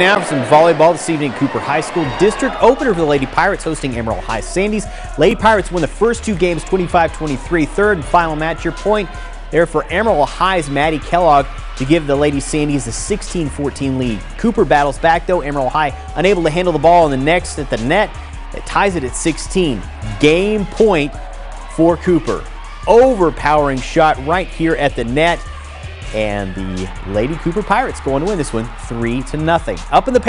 Now for some volleyball this evening, Cooper High School district opener for the Lady Pirates hosting Amarillo High Sandies. Lady Pirates win the first two games 25-23. Third and final match, your point there for Amarillo High's Maddie Kellogg to give the Lady Sandies a 16-14 lead. Cooper battles back though, Amarillo High unable to handle the ball in the next at the net. It ties it at 16. Game point for Cooper. Overpowering shot right here at the net and the Lady Cooper Pirates going to win this one 3 to nothing. Up in the